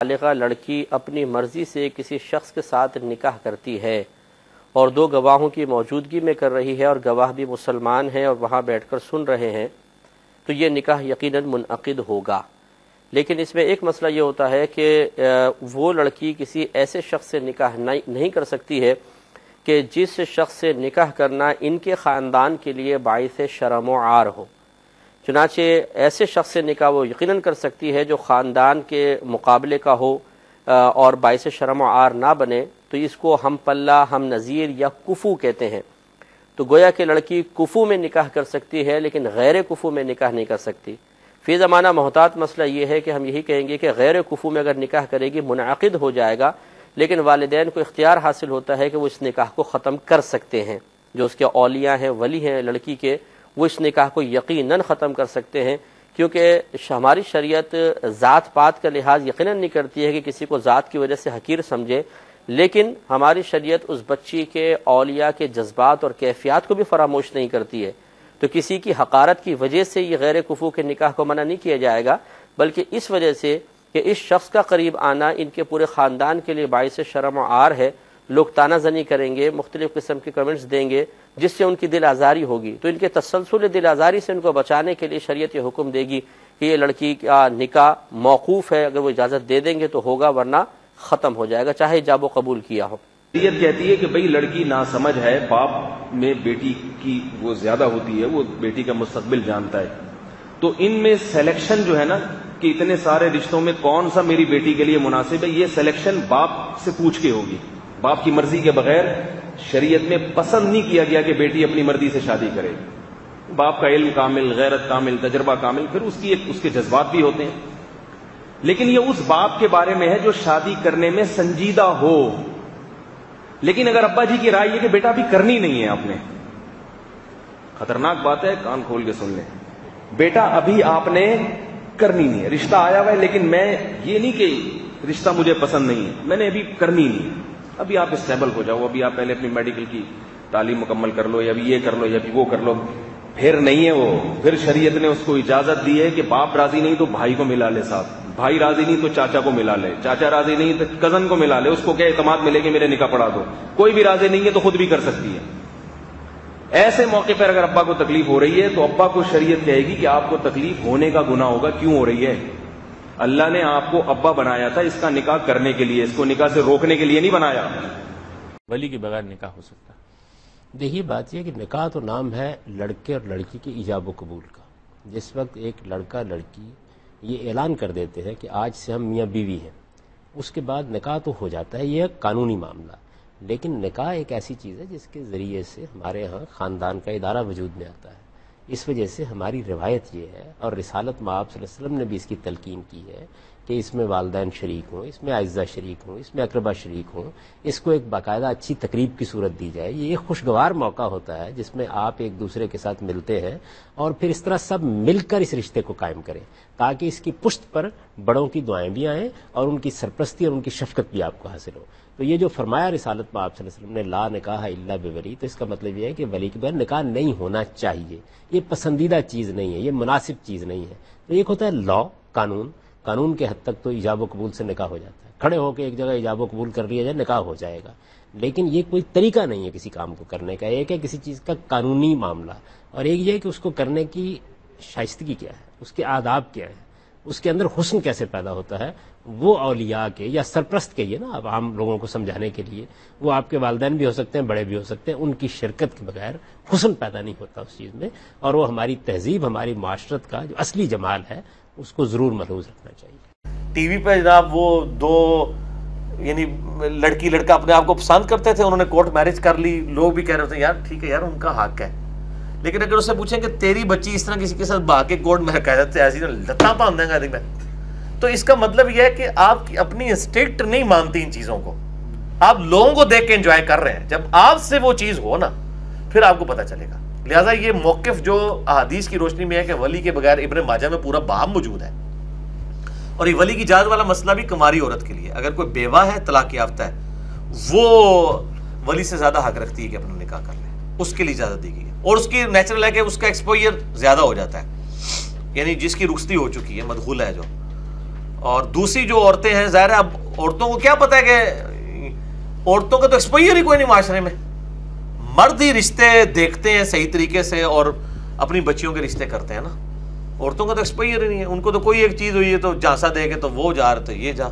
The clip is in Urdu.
بالغہ لڑکی اپنی مرضی سے کسی شخص کے ساتھ نکاح کرتی ہے اور دو گواہوں کی موجودگی میں کر رہی ہے اور گواہ بھی مسلمان ہیں اور وہاں بیٹھ کر سن رہے ہیں، تو یہ نکاح یقیناً منعقد ہوگا۔ لیکن اس میں ایک مسئلہ یہ ہوتا ہے کہ وہ لڑکی کسی ایسے شخص سے نکاح نہیں کر سکتی ہے کہ جس شخص سے نکاح کرنا ان کے خاندان کے لیے باعث شرم و عار ہو۔ چنانچہ ایسے شخص سے نکاح وہ یقیناً کر سکتی ہے جو خاندان کے مقابلے کا ہو اور باعث شرم و عار نہ بنے، تو اس کو ہم پلہ ہم نظیر یا کفو کہتے ہیں۔ تو گویا کہ لڑکی کفو میں نکاح کر سکتی ہے، لیکن غیر کفو میں نکاح نہیں کر سکتی۔ فی زمانہ محتاط مسئلہ یہ ہے کہ ہم یہی کہیں گے کہ غیر کفو میں اگر نکاح کرے گی، منعقد ہو جائے گا، لیکن والدین کو اختیار حاصل ہوتا ہے کہ وہ اس نکاح کو ختم کر سکتے ہیں۔ جو اس کے اولیاء ہیں، ولی ہیں، لڑکی کے وہ اس نکاح کو یقیناً ختم کر سکتے ہیں، کیونکہ ہماری شریعت ذات پات کا لحاظ یقیناً نہیں کرتی ہے کہ کسی کو ذات کی وجہ سے حقیر سمجھے، لیکن ہماری شریعت اس بچی کے اولیاء کے جذبات اور کیفیات کو بھی فراموش نہیں کرتی ہے۔ تو کسی کی حقارت کی وجہ سے یہ غیر کفو کے نکاح کو منع نہیں کیا جائے گا، بلکہ اس وجہ سے کہ اس شخص کا قریب آنا ان کے پورے خاندان کے لیے باعث شرم و آر ہے۔ لوگ تانہ زنی کریں گے، مختلف قسم کے کمنٹس دیں گے، جس سے ان کی دل آزاری ہوگی۔ تو ان کے تسلسل دل آزاری سے ان کو بچانے کے لیے شریعت یہ حکم دے گی کہ یہ لڑکی کا نکاح موقوف ہے، اگر وہ اجازت دے دیں گے تو ہوگا، ورنہ ختم ہو جائے گا، چاہے جاب و قبول کیا ہو۔ شریعت کہتی ہے کہ بھئی لڑکی نہ سمجھ ہے، باپ میں بیٹی کی وہ زیادہ ہوتی ہے، وہ بیٹی کا مستقبل جانتا ہے۔ تو ان میں سلیکشن جو ہے نا، کہ اتنے سارے رشتوں میں کون سا میری بیٹی کے لیے مناسب ہے، یہ سلیکشن باپ سے پوچھ کے ہوگی۔ باپ کی مرضی کے بغیر شریعت میں پسند نہیں کیا گیا کہ بیٹی اپنی مرضی سے شادی کرے۔ باپ کا علم کامل، غیرت کامل، تجربہ کامل، پھر اس کی ایک، اس کے جذبات بھی ہوتے ہیں۔ لیکن یہ اس باپ کے بارے میں ہے جو شادی کرنے میں سنجیدہ ہو۔ لیکن اگر ابا جی کی رائے یہ کہ بیٹا بھی کرنی نہیں ہے آپ نے۔ خطرناک بات ہے، کان کھول کے سن لیں۔ بیٹا ابھی آپ نے کرنی نہیں ہے۔ رشتہ آیا ہوا ہے، لیکن میں یہ نہیں کہ رشتہ مجھے پسند نہیں ہے۔ میں نے ابھی کرنی نہیں ہے۔ ابھی آپ اسٹیبل ہو جاؤ، ابھی آپ پہلے اپنی میڈیکل کی تعلیم مکمل کر لو، یا ابھی یہ کر لو، یا ابھی وہ کر لو۔ پھر نہیں ہے وہ۔ پھر شریعت نے اس کو اجازت دی ہے کہ باپ راضی نہیں تو بھائی کو ملا لے ساتھ۔ بھائی راضی نہیں تو چاچا کو ملا لے۔ چاچا راضی نہیں تو کزن کو ملا لے۔ اس کو کیا اعتماد ملے کہ میرے نکاح پڑا دو؟ کوئی بھی راضی نہیں ہے تو خود بھی کر سکتی ہے۔ ایسے موقع پر اگر ابا کو تکلیف ہو رہی ہے تو ابا کو شریعت کہے گی کہ آپ کو تکلیف ہونے کا گنا ہوگا۔ کیوں ہو رہی ہے؟ اللہ نے آپ کو ابا بنایا تھا اس کا نکاح کرنے کے لیے، اس کو نکاح سے روکنے کے لیے نہیں بنایا۔ ولی کے بغیر نکاح ہو سکتا۔ دیکھیے، بات یہ کہ نکاح تو نام ہے لڑکے اور لڑکی کے ایجاب و قبول کا۔ جس وقت ایک لڑکا، لڑکی یہ اعلان کر دیتے ہیں کہ آج سے ہم میاں بیوی ہیں، اس کے بعد نکاح تو ہو جاتا ہے، یہ قانونی معاملہ۔ لیکن نکاح ایک ایسی چیز ہے جس کے ذریعے سے ہمارے ہاں خاندان کا ادارہ وجود میں آتا ہے۔ اس وجہ سے ہماری روایت یہ ہے اور رسالت معاب صلی اللہ علیہ وسلم نے بھی اس کی تلقین کی ہے کہ اس میں والدین شریک ہوں، اس میں اعزہ شریک ہوں، اس میں اقربا شریک ہوں، اس کو ایک باقاعدہ اچھی تقریب کی صورت دی جائے، یہ ایک خوشگوار موقع ہوتا ہے جس میں آپ ایک دوسرے کے ساتھ ملتے ہیں اور پھر اس طرح سب مل کر اس رشتے کو قائم کریں تاکہ اس کی پشت پر بڑوں کی دعائیں بھی آئیں اور ان کی سرپرستی اور ان کی شفقت بھی آپ کو حاصل ہو۔ تو یہ جو فرمایا رسالت میں آپ صلی اللہ علیہ وسلم نے لا نکاح اللہ بے ولی تو اس کا مطلب یہ ہے کہ ولی کے بغیر نکاح نہیں ہونا چاہیے۔ یہ پسندیدہ چیز نہیں ہے، یہ مناسب چیز نہیں ہے۔ تو ایک ہوتا ہے لا قانون قانون کے حد تک تو ایجاب و قبول سے نکاح ہو جاتا ہے۔ کھڑے ہو کے ایک جگہ ایجاب و قبول کر لیا جائے، نکاح ہو جائے گا۔ لیکن یہ کوئی طریقہ نہیں ہے کسی کام کو کرنے کا۔ ایک ہے کسی چیز کا قانونی معاملہ اور ایک یہ کہ اس کو کرنے کی شائستگی کیا ہے، اس کے آداب کیا ہے اس کے اندر حسن کیسے پیدا ہوتا ہے۔ وہ اولیاء کے یا سرپرست کے یہ نا، اب عام لوگوں کو سمجھانے کے لیے، وہ آپ کے والدین بھی ہو سکتے ہیں، بڑے بھی ہو سکتے ہیں، ان کی شرکت کے بغیر حسن پیدا نہیں ہوتا اس چیز میں۔ اور وہ ہماری تہذیب، ہماری معاشرت کا جو اصلی جمال ہے اس کو ضرور محروض رکھنا چاہیے۔ ٹی وی پہ جناب وہ دو یعنی لڑکی، لڑکا اپنے آپ کو پسند کرتے تھے، انہوں نے کورٹ میرج کر لی، لوگ بھی کہہ رہے تھے، یار ٹھیک ہے یار، ان کا حق ہے۔ لیکن اگر اسے پوچھیں کہ تیری بچی اس طرح کسی کے ساتھ بھاگ کے کورٹ میں کہہ دیتے ایسی لتا باندھ دیں گے میں۔ تو اس کا مطلب یہ ہے کہ آپ کی اپنی اسٹرکٹ نہیں مانتی ان چیزوں کو۔ آپ لوگوں کو دیکھ کے انجوائے کر رہے ہیں۔ جب آپ سے وہ چیز ہو نا، پھر آپ کو پتا چلے گا۔ لہٰذا یہ موقف جو احادیث کی روشنی میں ہے کہ ولی کے بغیر ابن ماجہ میں پورا باب موجود ہے۔ اور یہ ولی کی جاز والا مسئلہ بھی کماری عورت کے لیے اگر کوئی بیوہ ہے، طلاق یافتہ ہے، وہ ولی سے زیادہ حق رکھتی ہے کہ اپنا نکاح کر لے۔ اس کے لیے اجازت دی گئی ہے۔ اور اس کی نیچرل ہے کہ اس کا ایکسپوئر زیادہ ہو جاتا ہے۔ یعنی جس کی رخصتی ہو چکی ہے، مدخول ہے جو۔ اور دوسری جو عورتیں ہیں، ظاہر ہے اب عورتوں کو کیا پتا ہے کہ عورتوں کا تو ایکسپوئر ہی کوئی نہیں معاشرے میں۔ مرد ہی رشتے دیکھتے ہیں صحیح طریقے سے اور اپنی بچیوں کے رشتے کرتے ہیں نا۔ عورتوں کا تو ایکسپائر ہی نہیں ہے۔ ان کو تو کوئی ایک چیز ہوئی ہے تو جانسا دے کے تو وہ جا رہے تو یہ جا۔